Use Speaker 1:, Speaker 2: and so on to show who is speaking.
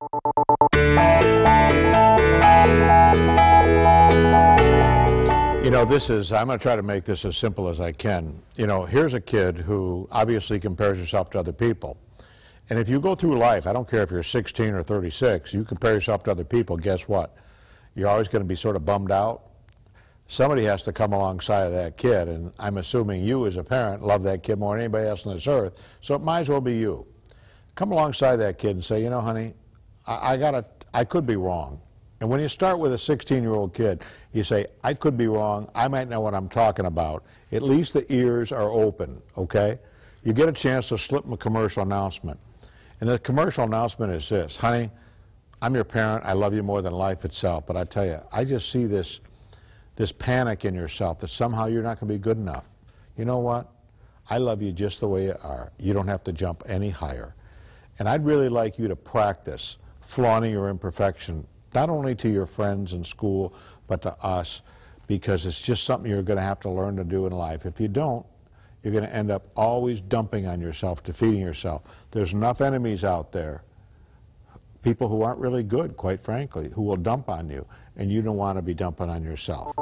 Speaker 1: You know, this is, I'm going to try to make this as simple as I can. You know, here's a kid who obviously compares himself to other people. And if you go through life, I don't care if you're 16 or 36, you compare yourself to other people, guess what? You're always going to be sort of bummed out. Somebody has to come alongside of that kid, and I'm assuming you as a parent love that kid more than anybody else on this earth, so it might as well be you. Come alongside that kid and say, you know, honey, I, I gotta, I could be wrong. And when you start with a 16-year-old kid, you say, I could be wrong, I might know what I'm talking about. At least the ears are open, okay? You get a chance to slip them a commercial announcement. And the commercial announcement is this, honey, I'm your parent, I love you more than life itself, but I tell you, I just see this, this panic in yourself that somehow you're not going to be good enough. You know what? I love you just the way you are. You don't have to jump any higher. And I'd really like you to practice flaunting your imperfection not only to your friends in school, but to us, because it's just something you're going to have to learn to do in life. If you don't, you're going to end up always dumping on yourself, defeating yourself. There's enough enemies out there, people who aren't really good, quite frankly, who will dump on you, and you don't want to be dumping on yourself.